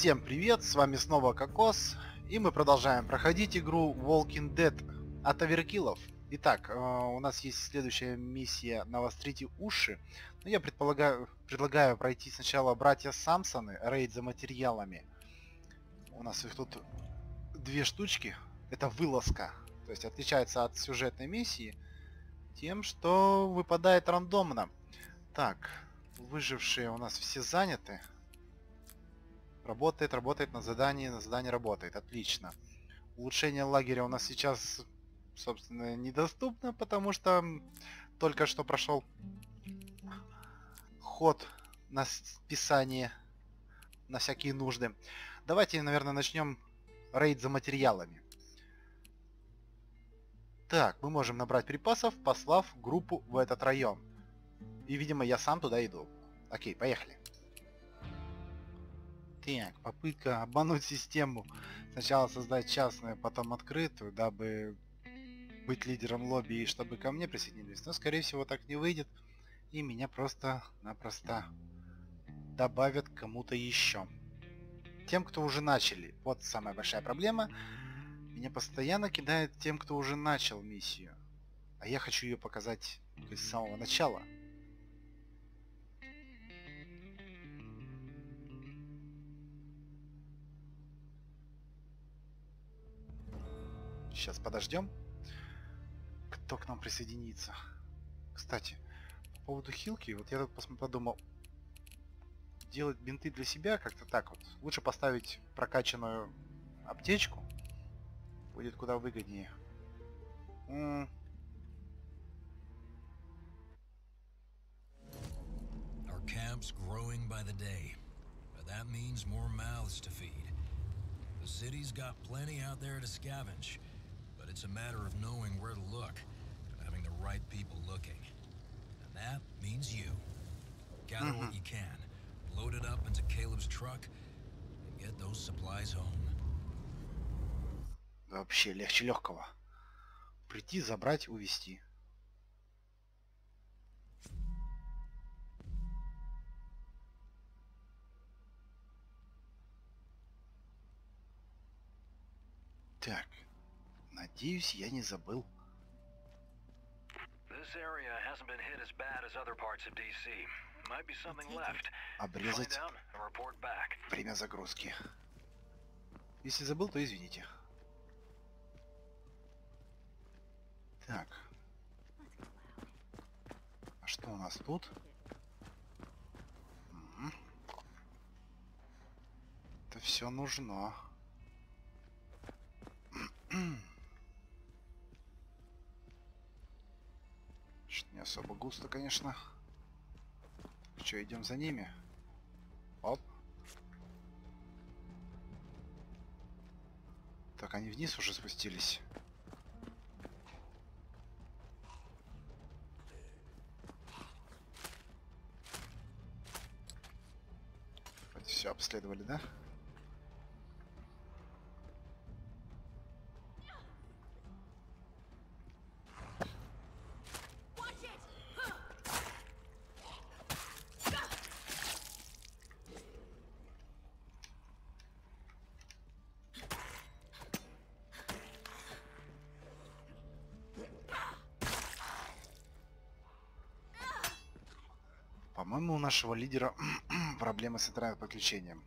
Всем привет, с вами снова Кокос, и мы продолжаем проходить игру Walking Dead от Аверкилов. Итак, э, у нас есть следующая миссия «Навострите уши». Но я предполагаю, предлагаю пройти сначала «Братья Самсоны», рейд за материалами. У нас их тут две штучки. Это вылазка. То есть отличается от сюжетной миссии тем, что выпадает рандомно. Так, выжившие у нас все заняты. Работает, работает на задании, на задании работает. Отлично. Улучшение лагеря у нас сейчас, собственно, недоступно, потому что только что прошел ход на списание на всякие нужды. Давайте, наверное, начнем рейд за материалами. Так, мы можем набрать припасов, послав группу в этот район. И, видимо, я сам туда иду. Окей, поехали. Так, попытка обмануть систему. Сначала создать частную, потом открытую, дабы быть лидером лобби и чтобы ко мне присоединились. Но, скорее всего, так не выйдет. И меня просто-напросто добавят кому-то еще. Тем, кто уже начали. Вот самая большая проблема. Меня постоянно кидает тем, кто уже начал миссию. А я хочу ее показать с самого начала. Сейчас подождем. Кто к нам присоединится? Кстати, по поводу хилки, вот я тут подумал, делать бинты для себя как-то так вот. Лучше поставить прокачанную аптечку. Будет куда выгоднее. Our camp's growing by the day, but that means more mouths to feed. The city's got plenty out there to scavenge, it's a matter of knowing where to look and having the right people looking. And that means you. Gather mm -hmm. what mm-hmm. you can, load it up into Caleb's truck, and get those supplies home. Вообще легче легкого. Прийти, забрать, увезти. Так, Надеюсь, я не забыл. Обрезать время загрузки. Если забыл, то извините. Так. А что у нас тут? Это все нужно. Не особо густо, конечно. Что, идем за ними? Оп. Так, они вниз уже спустились. Все обследовали, да? Нашего лидера проблемы с интернет-подключением.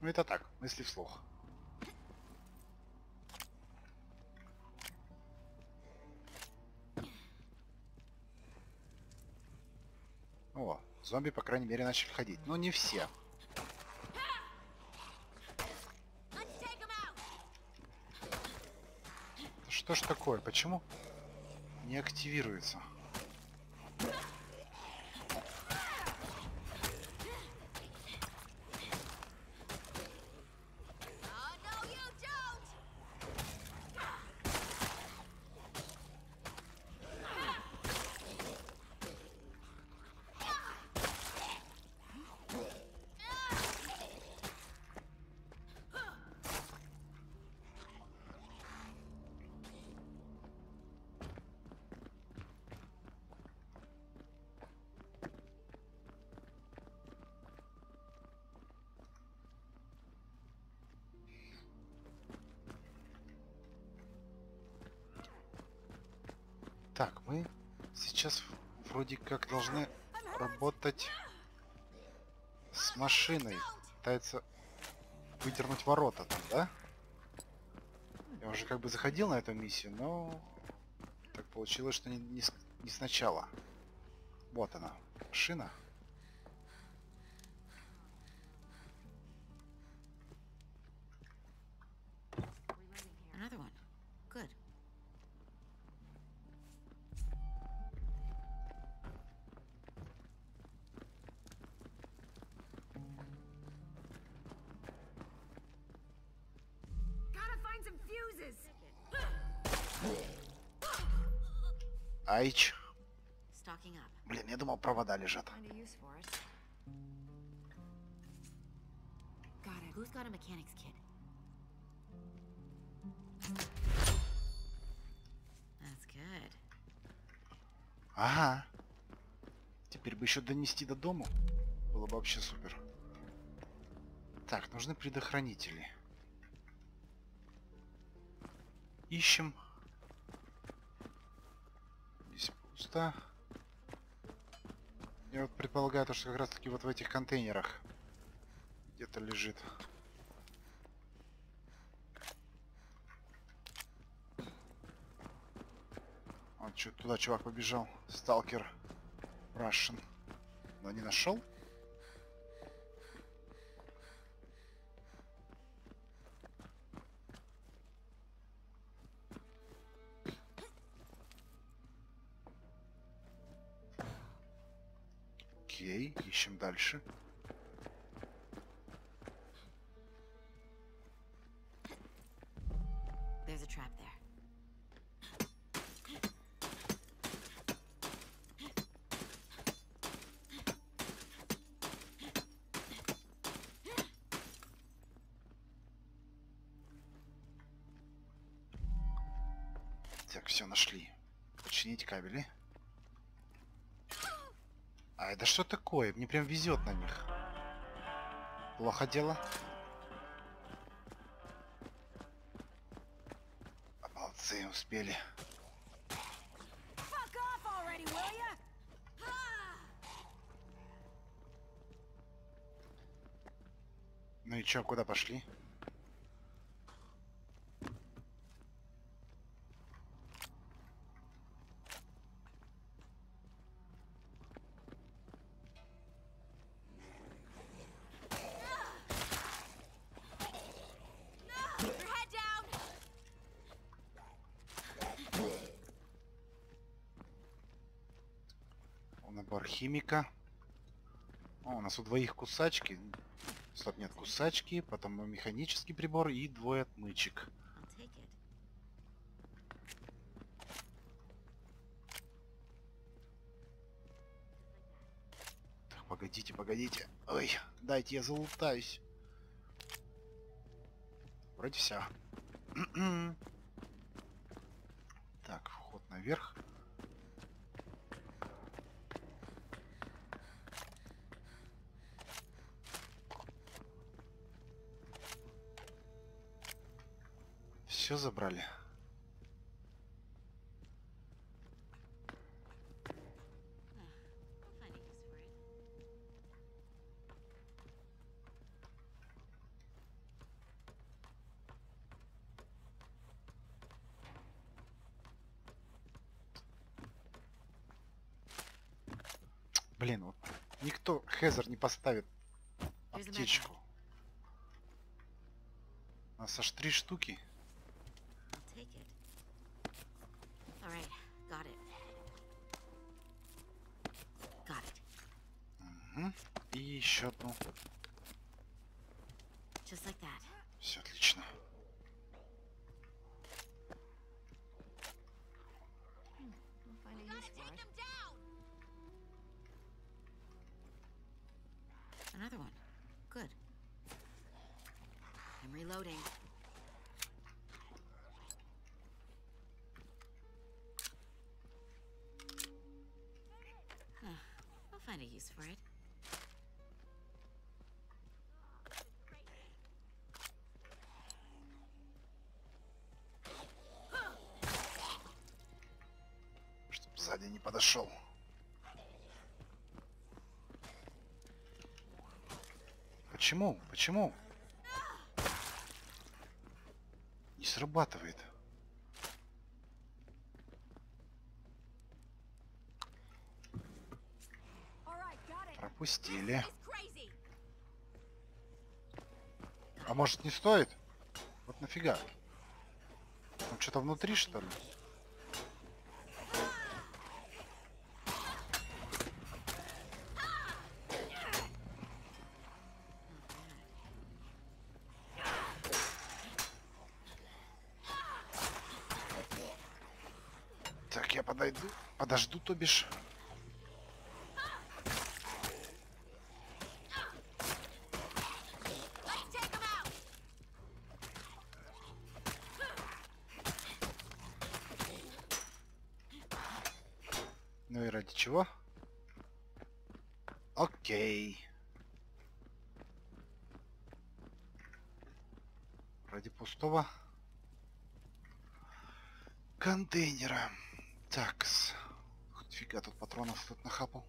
Ну это так, мысли вслух. О, зомби, по крайней мере, начали ходить. Но не все. Что ж такое? Почему не активируется? Так, мы сейчас вроде как должны работать с машиной. Пытается выдернуть ворота там, да? Я уже как бы заходил на эту миссию, но так получилось, что не, не, не сначала. Вот она, машина. Айч. Блин, я думал, провода лежат. Ага. Теперь бы еще донести до дому. Было бы вообще супер. Так, нужны предохранители. Ищем. Здесь пусто. Я вот предполагаю, то, что как раз таки вот в этих контейнерах где-то лежит. Вот что туда чувак побежал. Сталкер. Russian. Но не нашел? Дальше. Что такое? Мне прям везет на них. Плохо дело. Молодцы, успели. Ну и чё, куда пошли? Химика. О, у нас у двоих кусачки. Стоп, нет, кусачки, потом механический прибор и двое отмычек. Так, погодите, погодите. Ой, дайте я залутаюсь. Вроде все. так, вход наверх. Все забрали. Блин, вот никто Хезер не поставит аптечку. У нас аж три штуки. Мгм. И еще одну. Like. Все отлично. Another one. Good. I'm reloading. Сзади не подошел. Почему? Почему? Не срабатывает. Пропустили. А может не стоит? Вот нафига? Там что-то внутри, что ли? Так, я подойду. Подожду, то бишь. Ну и ради чего? Окей. Ради пустого контейнера. Так, фига тут патронов тут нахапал.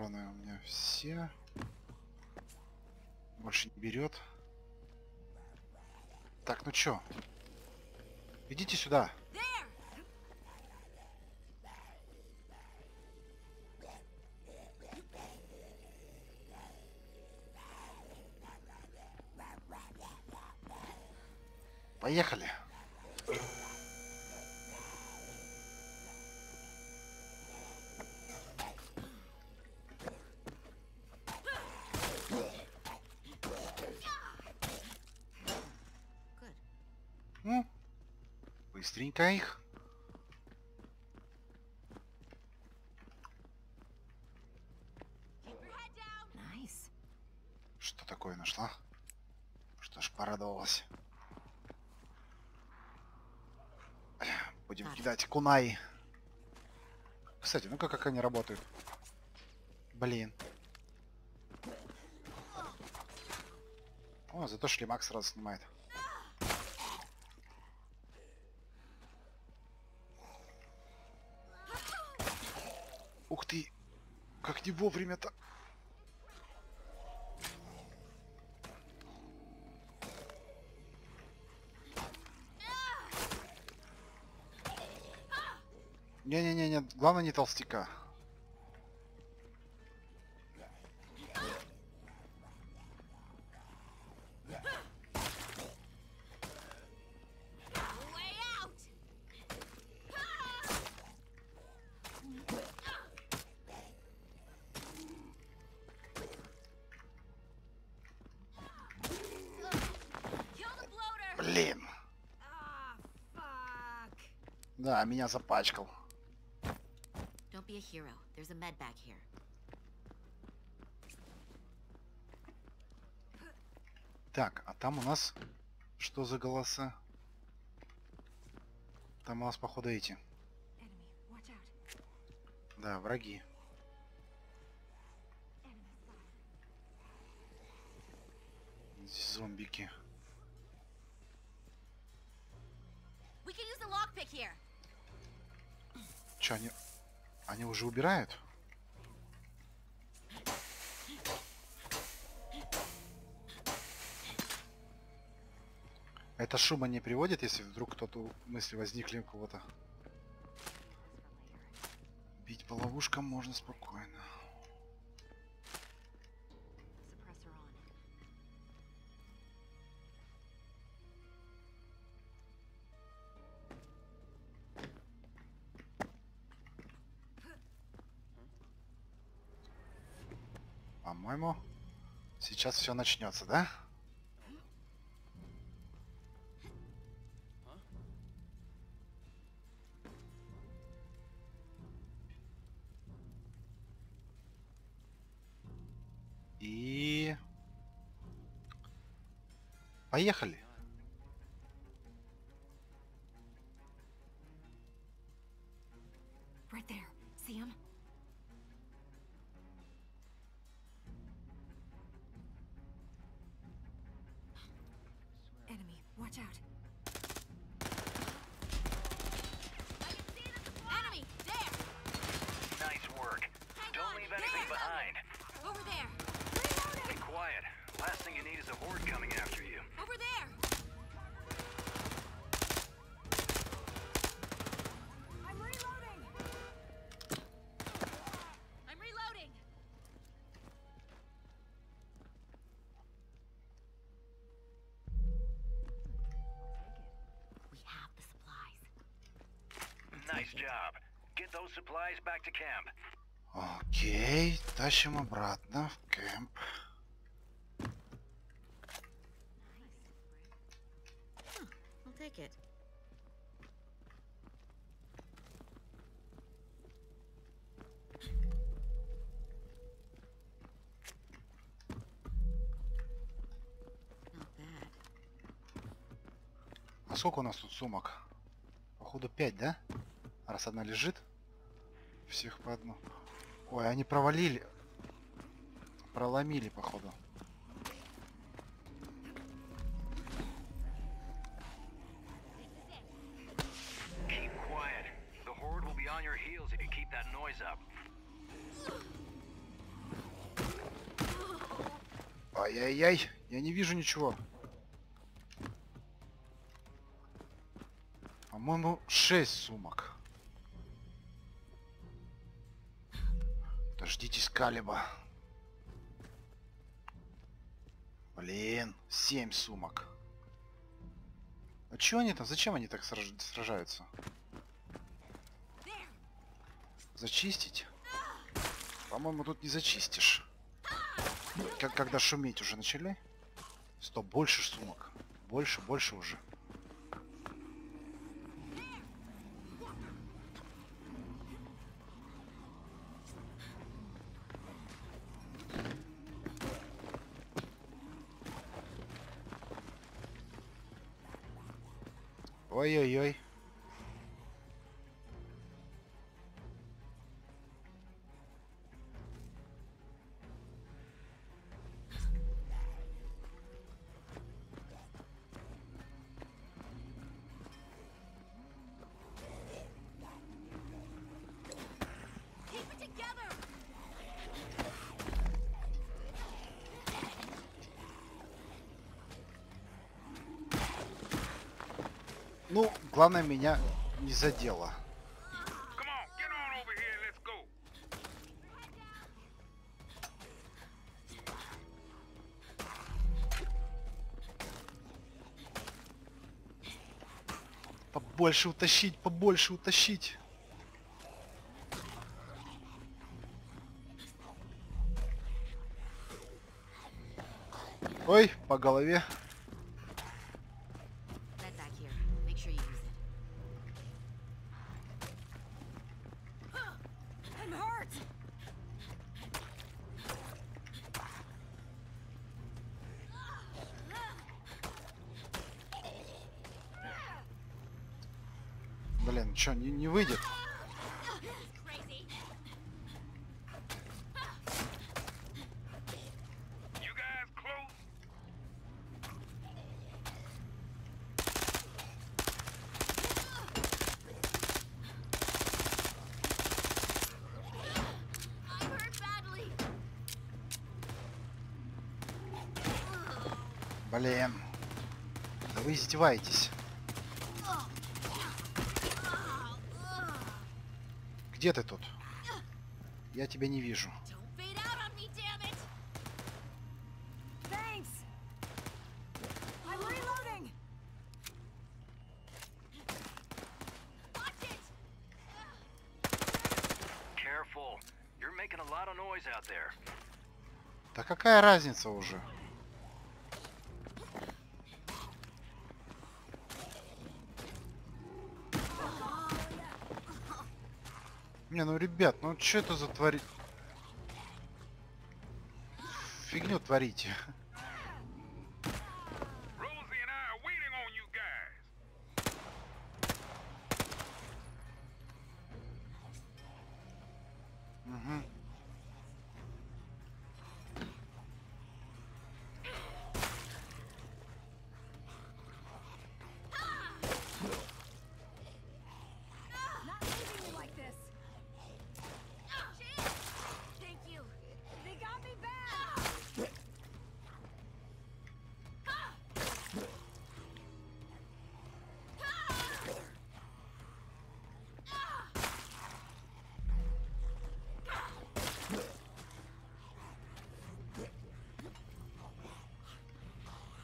Патроны у меня все. Больше не берет. Так, ну чё? Идите сюда. Поехали. Быстренько их. Что такое нашла? Что ж, порадовалась. Будем кидать кунаи. Кстати, ну-ка как они работают. Блин. О, зато шлемак сразу снимает. Ух ты! Как не вовремя-то! Не-не-не-не, главное не толстяка. Блин. Да, меня запачкал. Don't be a hero. There's a med bag here. Так, а там у нас что за голоса? Там у нас, походу, эти. Да, враги. Здесь зомбики. Че, они... Они уже убирают? Это шума не приводит, если вдруг кто-то мысли возникли у кого-то? Бить по ловушкам можно спокойно. сейчас все начнется, да? И... Поехали. Окей, тащим обратно в кемп. I'll take it. Not bad. А сколько у нас тут сумок? Походу 5, да? Раз одна лежит. Всех по одну. Ой, они провалили. Проломили, походу. Ай-яй-яй, я не вижу ничего. По-моему, 6 сумок. Дождитесь Калиба. Блин, 7 сумок. А чё они там? Зачем они так сраж- сражаются? Зачистить? По-моему, тут не зачистишь. Как, когда шуметь уже начали? Стоп, больше сумок. Больше, больше уже. Главное меня не задело. Побольше утащить, побольше утащить. Ой, по голове. Что, не, не выйдет? Блин. Да вы издеваетесь. Где ты тут? Я тебя не вижу. Don't fade out on Не, ну ребят, ну что это за твори... Фигню творите.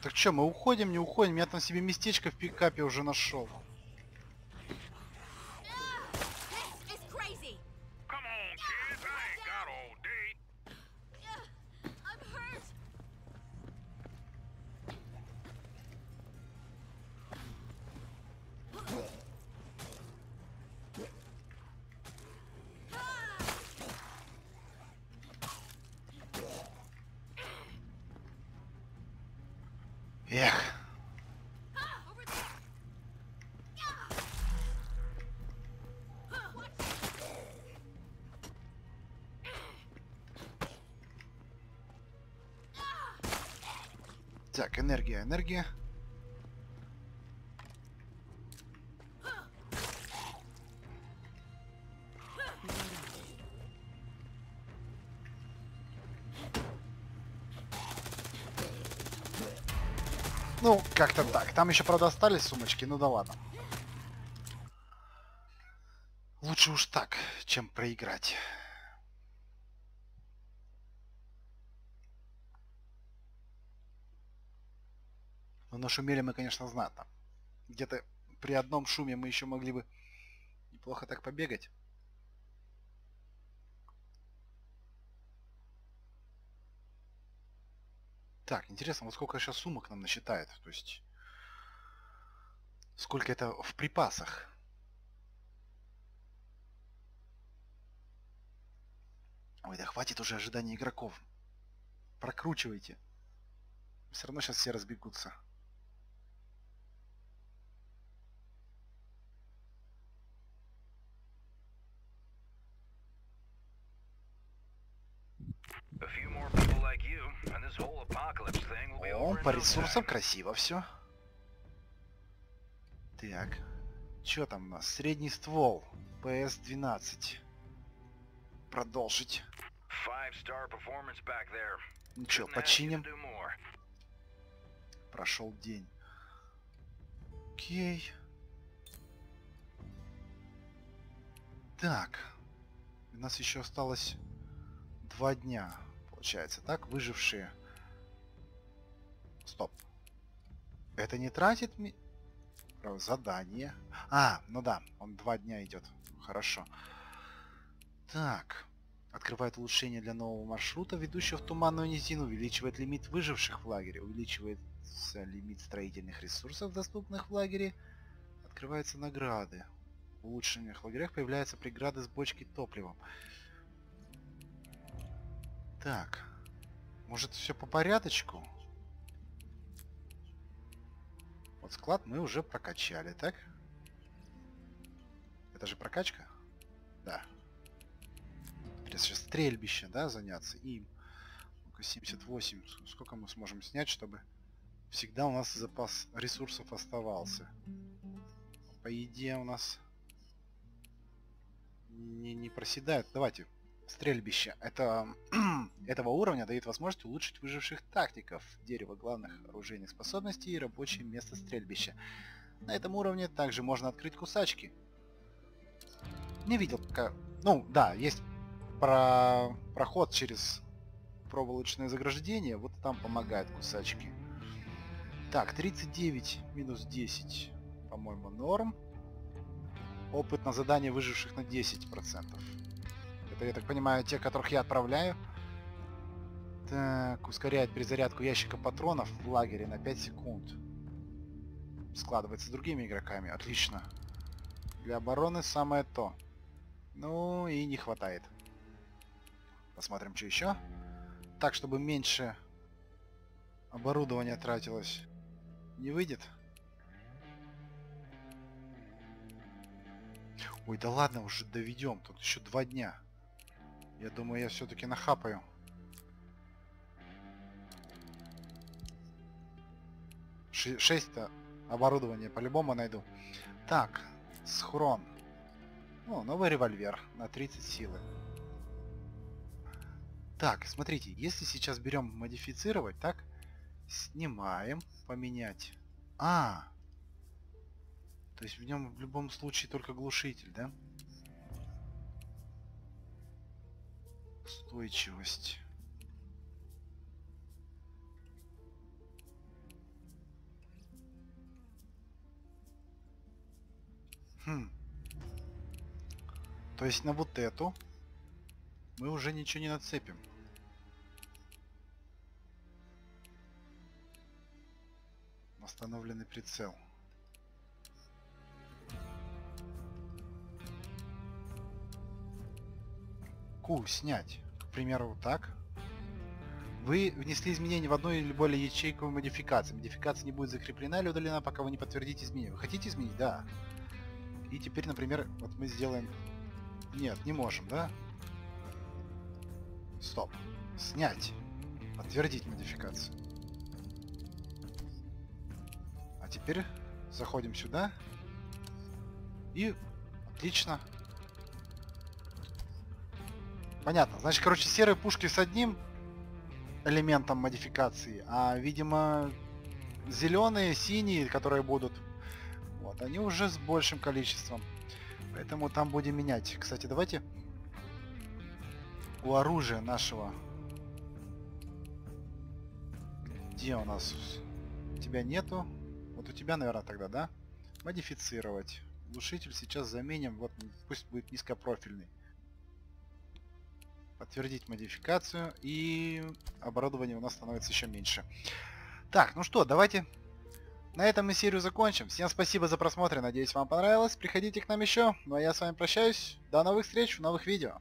Так что, мы уходим, не уходим? Я там себе местечко в пикапе уже нашел. Так, энергия, энергия. Ну, как-то так. Там еще, правда, остались сумочки, ну да ладно. Лучше уж так, чем проиграть. Но нашумели мы, конечно, знатно. Где-то при одном шуме мы еще могли бы неплохо так побегать. Так, интересно, вот сколько сейчас сумок нам насчитает? То есть, сколько это в припасах? Ой, да хватит уже ожидания игроков. Прокручивайте. Все равно сейчас все разбегутся. О, по ресурсам красиво все. Так. Что там у нас? Средний ствол. PS-12. Продолжить. Ну to починим. Прошел день. Окей. Так. У нас еще осталось два дня, получается, так? Выжившие. Стоп. Это не тратит ми... Задание. А, ну да, он два дня идет. Хорошо. Так. Открывает улучшение для нового маршрута, ведущего в туманную низину, увеличивает лимит выживших в лагере, увеличивается лимит строительных ресурсов, доступных в лагере, открываются награды. В улучшенных лагерях появляются преграды с бочки топливом. Так. Может все по порядочку? Вот склад мы уже прокачали, так? Это же прокачка? Да. Теперь сейчас стрельбище, да, заняться им. Ну-ка, 78. С- Сколько мы сможем снять, чтобы всегда у нас запас ресурсов оставался? По еде у нас не, не проседает. Давайте. Стрельбище. Это этого уровня дает возможность улучшить выживших тактиков, дерево главных оружейных способностей и рабочее место стрельбища. На этом уровне также можно открыть кусачки. Не видел пока. Ну, да, есть про проход через проволочное заграждение. Вот там помогают кусачки. Так, 39 минус 10, по-моему, норм. Опыт на задание выживших на 10%. Это, я так понимаю, те, которых я отправляю. Так, ускоряет перезарядку ящика патронов в лагере на 5 секунд. Складывается с другими игроками. Отлично. Для обороны самое то. Ну и не хватает. Посмотрим, что еще. Так, чтобы меньше оборудования тратилось. Не выйдет? Ой, да ладно, уже доведем. Тут еще два дня. Я думаю, я все-таки нахапаю. Шесть-то оборудование по-любому найду. Так, схрон. О, новый револьвер на 30 силы. Так, смотрите, если сейчас берем модифицировать, так, снимаем, поменять. А, то есть в нем в любом случае только глушитель, да? Устойчивость. Хм. То есть на вот эту мы уже ничего не нацепим. Восстановленный прицел. Ку снять. К примеру, вот так. Вы внесли изменения в одну или более ячейку модификации. Модификация не будет закреплена или удалена, пока вы не подтвердите изменения. Вы хотите изменить? Да. И теперь, например, вот мы сделаем... Нет, не можем, да? Стоп. Снять. Подтвердить модификацию. А теперь заходим сюда. И отлично. Понятно. Значит, короче, серые пушки с одним элементом модификации, а, видимо, зеленые, синие, которые будут, вот, они уже с большим количеством. Поэтому там будем менять. Кстати, давайте у оружия нашего. Где у нас? Тебя нету. Вот у тебя, наверное, тогда, да? Модифицировать. Глушитель сейчас заменим. Вот пусть будет низкопрофильный подтвердить модификацию, и оборудование у нас становится еще меньше. Так, ну что, давайте на этом мы серию закончим. Всем спасибо за просмотр, надеюсь вам понравилось. Приходите к нам еще. Ну а я с вами прощаюсь. До новых встреч в новых видео.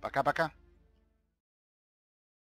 Пока-пока.